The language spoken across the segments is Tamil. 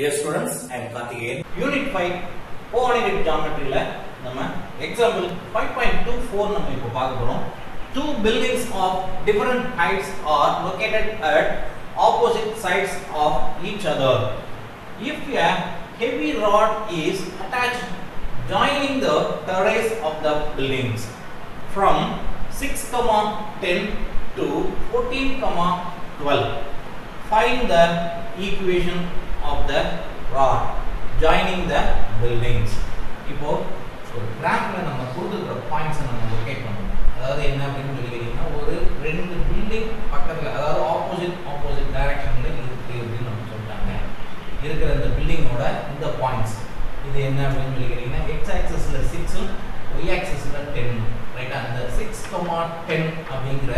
Dear students, I am Karthikeyan. Unit 5 coordinate geometry ல நம்ம example 5.24 நம்ம இப்போ பார்க்க போறோம். Two buildings of different heights are located at opposite sides of each other. If a heavy rod is attached joining the terrace of the buildings from 6, comma 10 to 14, comma 12. Find the equation of the rod joining the buildings. இப்போ ஒரு கிராஃப்ல நம்ம கொடுத்துருக்கிற பாயிண்ட்ஸை நம்ம லொக்கேட் பண்ணணும் அதாவது என்ன அப்படின்னு சொல்லி கேட்டீங்கன்னா ஒரு ரெண்டு பில்டிங் பக்கத்தில் அதாவது ஆப்போசிட் ஆப்போசிட் டைரக்ஷனில் இருக்குது அப்படின்னு நம்ம சொல்லிட்டாங்க. இருக்கிற இந்த பில்டிங்கோட இந்த பாயிண்ட்ஸ் இது என்ன அப்படின்னு சொல்லி கேட்டீங்கன்னா எக்ஸ் ஆக்சஸில் சிக்ஸும் ஒய் ஆக்சஸில் டென் ரைட்டா அந்த சிக்ஸ் கமா டென் அப்படிங்கிற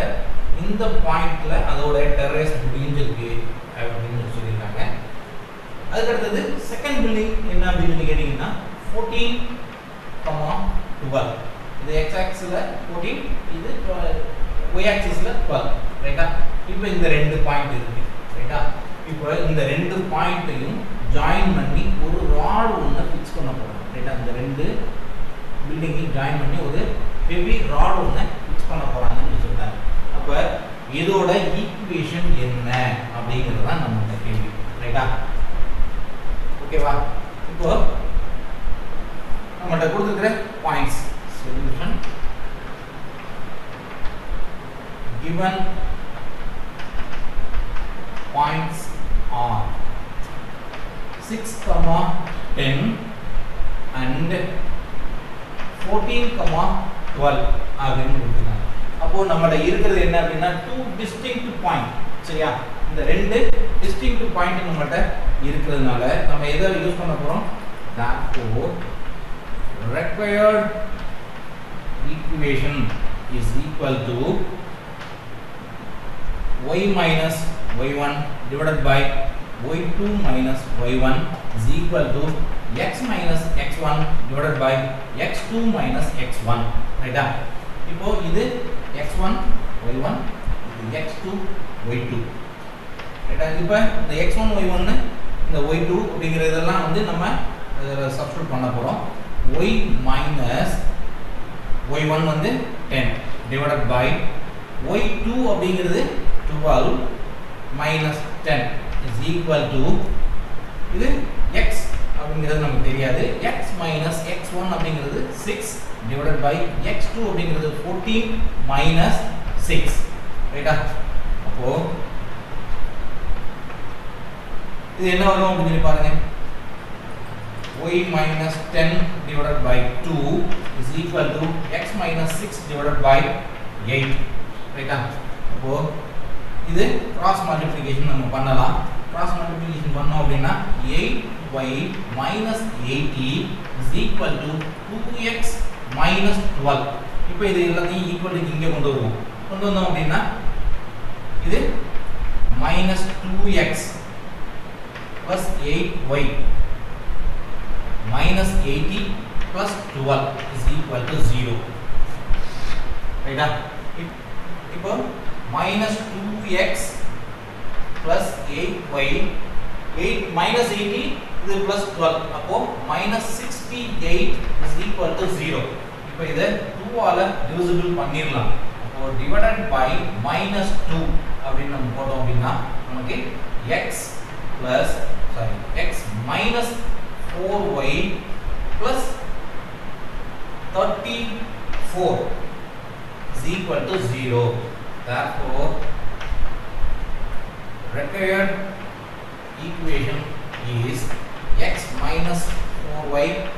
இந்த பாயிண்ட்ல அதோட டெரேஸ் முடிஞ்சிருக்கு. அதுக்கு அடுத்தது செகண்ட் பில்டிங் என்ன அப்படின்னு சொல்லி கேட்டீங்கன்னா ஃபோர்டீன் கமா டுவெல் இது எக்ஸ் ஆக்சிஸில் ஃபோர்டீன் இது ஒய் ஆக்சிஸில் டுவெல் ரைட்டா இப்போ இந்த ரெண்டு பாயிண்ட் இருக்கு. ரைட்டா இப்போ இந்த ரெண்டு பாயிண்ட்டையும் ஜாயின் பண்ணி ஒரு ராட் ஒன்று ஃபிக்ஸ் பண்ண போகிறோம் ரைட்டா இந்த ரெண்டு பில்டிங்கையும் ஜாயின் பண்ணி ஒரு ஹெவி ராட் ஒன்று ஃபிக்ஸ் பண்ண போகிறாங்கன்னு சொல்லிட்டாங்க அப்போ இதோட ஈக்குவேஷன் என்ன அப்படிங்கிறது தான் நம்மளோட கேள்வி ரைட்டா ஓகேவா இப்போ நம்மகிட்ட கொடுத்துருக்கிற points solution given points are 6 comma 10 and 14 comma 12 அப்படின்னு கொடுத்துருக்காங்க. அப்போ நம்மகிட்ட இருக்கிறது என்ன அப்படின்னா டூ டிஸ்டிங்க்ட் பாயிண்ட் சரியா? இந்த ரெண்டு டிஸ்டிங்க்ட் பாயிண்ட் நம்மகிட்ட இருக்கிறதுனால நம்ம எதை யூஸ் பண்ண போகிறோம் therefore required equation is equal to y minus y1 divided by y2 minus y1 is equal to x minus x1 divided by x2 minus x1 ரைட்டா இப்போ இது x1 y1 இது x2 y2 ரைட்டா இப்போ இந்த எக்ஸ் ஒன் ஒய் ஒன்று இந்த ஒய் டூ அப்படிங்கிறதெல்லாம் வந்து நம்ம சப்ஸ்டியூட் பண்ண போகிறோம் ஒய் மைனஸ் ஒய் ஒன் வந்து ten divided by Y two அப்படிங்கிறது twelve minus ten is equal to இது எக்ஸ் அப்படிங்கிறது நமக்கு தெரியாது. எக்ஸ் மைனஸ் எக்ஸ் ஒன் அப்படிங்கிறது six divided by X two அப்படிங்கிறது ஃபோர்டீன் மைனஸ் சிக்ஸ் ரைட்டா அப்போது இது என்ன வரும் அப்படின்னு சொல்லி பாருங்க. y minus 10 divided by 2 is equal to x minus 6 divided by 8 ரைட்டா அப்போ இது கிராஸ் மல்டிப்ளிகேஷன் நம்ம பண்ணலாம். கிராஸ் மல்டிப்ளிகேஷன் பண்ணோம் அப்படின்னா 8y minus 80 is equal to 2x minus 12 இப்போ இது எல்லாத்தையும் ஈக்குவல் இங்கே கொண்டு வருவோம். கொண்டு வந்தோம் அப்படின்னா இது minus 2x plus 8y minus 80 plus 12 is equal to 0 ரைட்டா இப்போ minus 2x plus 8y 8 minus 80 இது plus 12 அப்போ minus 68 is equal to 0 இப்போ இதை 2 ஆல divisible பண்ணிரலாம் அப்போ divided by minus 2 அப்படின்னு நம்ம போட்டோம் அப்படின்னா நமக்கு x plus sorry x minus 4y plus 34 is equal to 0. Therefore, required equation is x minus 4y plus